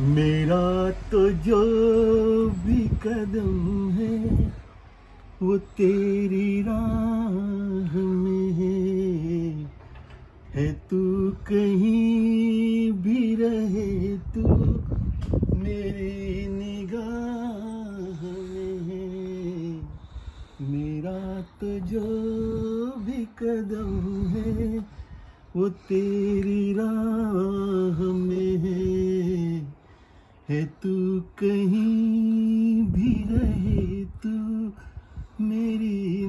मेरा तो जो भी कदम है, वो तेरी राह में है। है तू कहीं भी रहे तू, मेरी निगाह में है। मेरा तो जो भी कदम है, वो तेरी राह है तू कहीं भी रहे तू मेरी